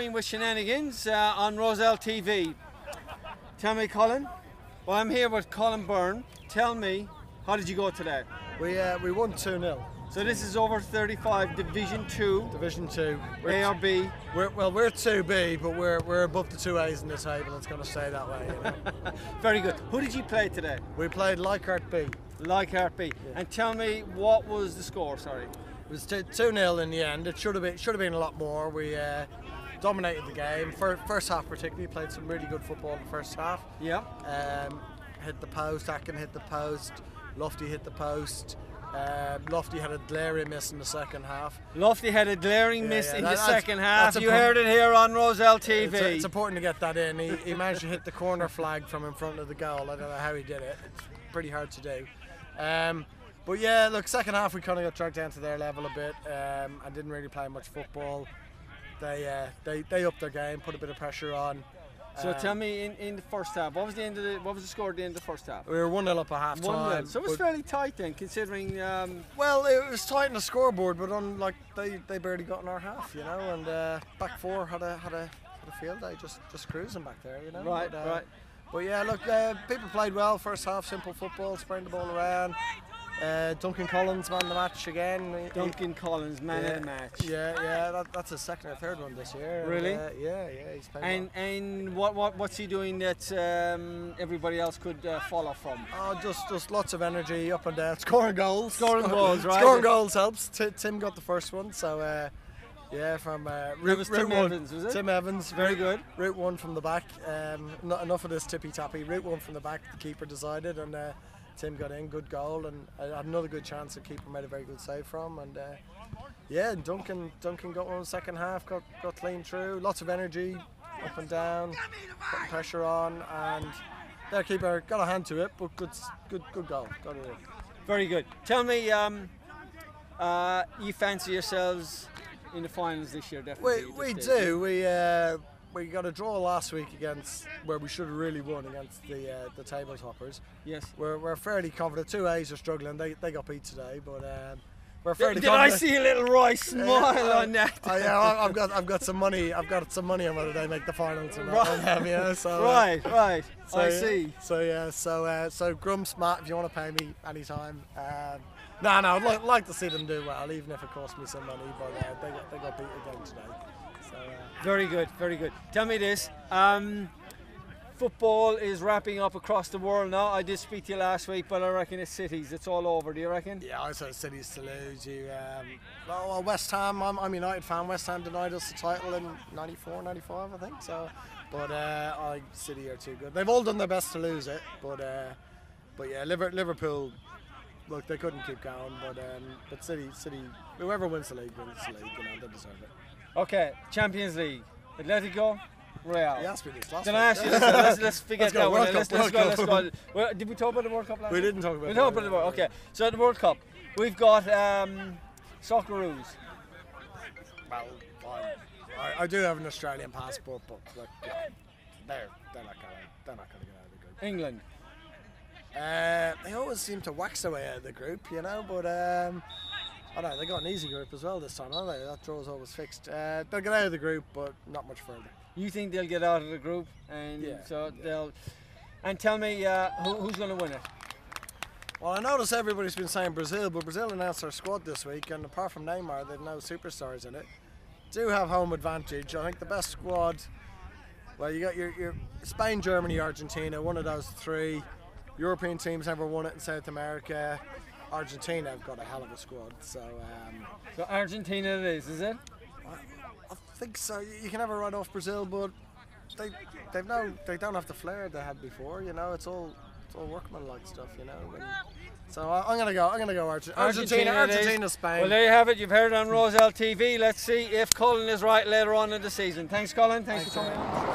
With shenanigans uh, on Rozelle TV. Tell me, Colin. Well, I'm here with Colin Byrne. Tell me, how did you go today? We uh, we won 2 0. So this is over 35 Division 2, Division 2. A or B. We're, well, we're 2B, but we're, we're above the 2A's in the table. It's going to stay that way. You know? Very good. Who did you play today? we played Leichhardt B. Leichhardt B. And tell me, what was the score? Sorry. It was 2 0 in the end. It should have been, should have been a lot more. We uh, dominated the game. First, first half, particularly, played some really good football in the first half. Yeah. Um, hit the post, Akin hit the post, Lofty hit the post. Um, Lofty had a glaring miss in the second half. Lofty had a glaring Yeah, miss yeah, in that- the second half. You heard it here on Rozelle TV. It's, it's important to get that in. He, he managed to hit the corner flag from in front of the goal. I don't know how he did it. It's pretty hard to do. Um, but yeah, look, second half we kind of got dragged down to their level a bit um, and didn't really play much football. They, uh, they they upped their game, put a bit of pressure on. so Um, tell me, in, in the first half, what was the end of the what was the score at the end of the first half? We were 1 0 up at half time. So it was fairly tight then, considering. Um, Well, it was tight in the scoreboard, but on like they, they barely got in our half, you know. And uh, back four had a had a had a field day, just just cruising back there, you know. Right, But, uh, right. But yeah, look, uh, people played well first half, simple football, spraying the ball around. Uh, Duncan Collins man the match again. Duncan Collins, man yeah, of the match. Yeah, yeah, that, that's his second or third one this year. and, Really? uh, yeah, yeah, he's playing. And and what, what what's he doing that um, everybody else could uh, follow from? Oh, just just lots of energy up and down, scoring goals. Scoring goals, right? Scoring goals helps. T- Tim got the first one, so uh, yeah, from uh, was Tim one. Evans, was it? Tim Evans, Very good. Route one from the back. Um, not enough of this tippy tappy. Route one from the back. The keeper decided, and uh, Tim got in. Good goal, and I had another good chance. The keeper made a very good save from, and uh, yeah, Duncan Duncan got one in the second half. Got got clean through. Lots of energy, up and down, putting pressure on, and their keeper got a hand to it, but good good good goal. Got it in. Very good. Tell me, um, uh, you fancy yourselves in the finals this year, definitely. We, we do. We uh, we got a draw last week against where we should have really won against the uh, the table toppers. Yes. We're, we're fairly confident. Two A's are struggling. They, they got beat today, but um, we're Did, fairly did I confident. see a little Roy smile I- on that? I, yeah, I- I've got I've got some money. I've got some money on whether they make the finals or not. Right. yeah, so, uh, right, right. so, I see. So yeah, so uh, so Grumps, Matt, if you want to pay me anytime. Um, no, no, I'd like, like to see them do well, even if it costs me some money. But uh, they got they got beat again today. So uh, Very good, very good. Tell me this. Um, football is wrapping up across the world now. I did speak to you last week, but I reckon it's City's. It's all over. Do you reckon? Yeah, I said City's to lose. You, um, well, West Ham. I'm, United fan. West Ham denied us the title in '94, '95, I think. So, but uh, I City are too good. They've all done their best to lose it, but uh, but yeah, Liverpool. Look, they couldn't keep going, but um, but City, City, whoever wins the league wins the league. You know, they deserve it. Okay, Champions League. Atletico, Real. Asked me this last week. I asked you. Let's, let's forget Let's that one. World Let's, let's go. Let's go. Well, did we talk about the World Cup last We didn't talk about We talked about the World. Okay, so at the World Cup, we've got um, Socceroos. Well, I, I do have an Australian passport, but look, yeah, they're they're not gonna they're not gonna get out of the group. England. Uh, they always seem to wax away out of the group, you know, but um, I don't know, they got an easy group as well this time, haven't they? That draw's always fixed. Uh, they'll get out of the group, but not much further. You think they'll get out of the group, and Yeah, so yeah. they'll. And tell me, uh, who, who's going to win it? Well, I notice everybody's been saying Brazil, but Brazil announced their squad this week, and apart from Neymar, they've no superstars in it. Do have home advantage. I think the best squad. Well, you got your, your Spain, Germany, Argentina. One of those three. European teams never won it in South America. Argentina have got a hell of a squad, so um, So Argentina it is, is it? I think so. You can have a write off Brazil, but they they've no they don't have the flair they had before. You know, it's all it's all workmanlike stuff. You know. And so I, I'm gonna go. I'm gonna go Arge- Argentina. is. Argentina, Spain. Well, there you have it. You've heard it on Rozelle TV. Let's see if Colin is right later on in the season. Thanks, Colin. Thanks, for coming.